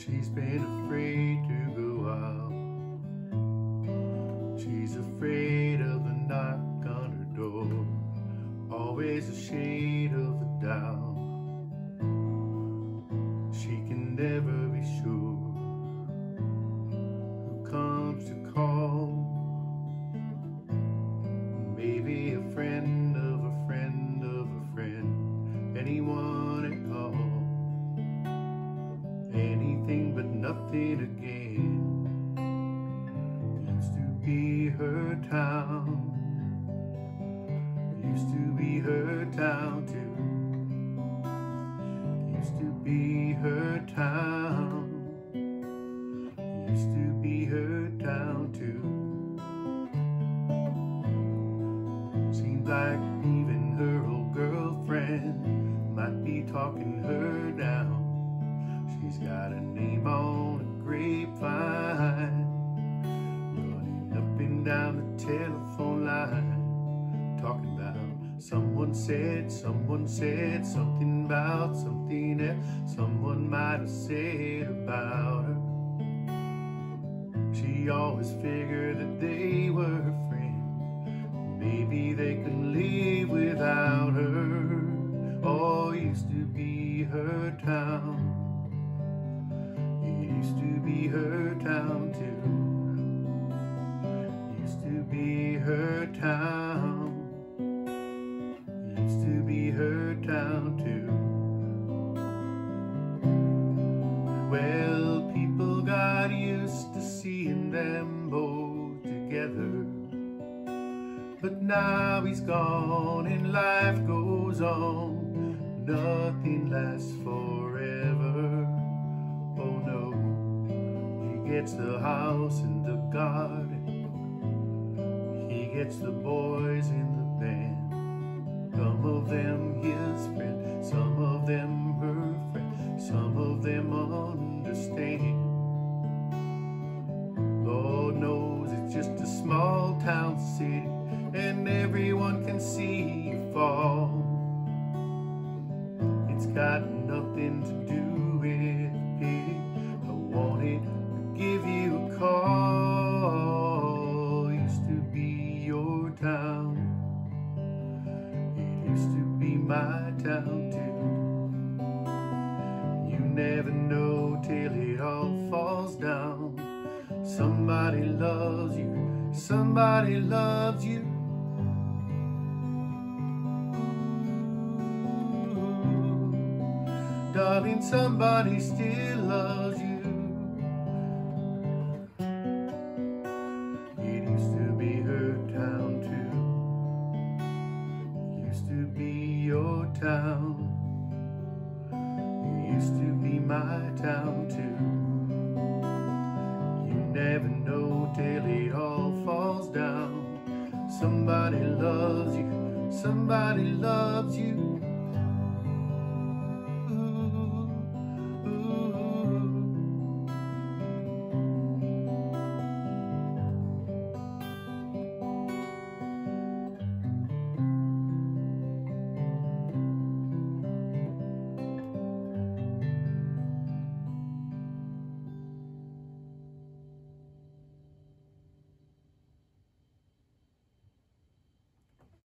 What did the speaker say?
She's been afraid to go out. She's afraid of the knock on her door. Always a shade of a doubt. She can never be sure who comes to call. Maybe a friend of a friend of a friend. Anyone nothing again. Used to be her town. Used to be her town too. Used to be her town. Used to be her town too. Seems like even her old girlfriend might be talking her down. She's got a name on a grapevine, running up and down the telephone line, talking about someone said, someone said something about something else someone might have said about her. She always figured that they were her friend. Maybe they could live without her. Oh, used to be her town used to be her town too. Used to be her town. Used to be her town too. Well, people got used to seeing them both together. But now he's gone and life goes on. Nothing lasts forever. Gets the house and the garden. He gets the boys in the band. Some of them his friend, some of them her friend, some of them understand. Lord knows it's just a small town city, my town too. You never know till it all falls down. Somebody loves you. Somebody loves you. Darling, somebody still loves you. Town. It used to be my town too. You never know till it all falls down. Somebody loves you. Somebody loves you.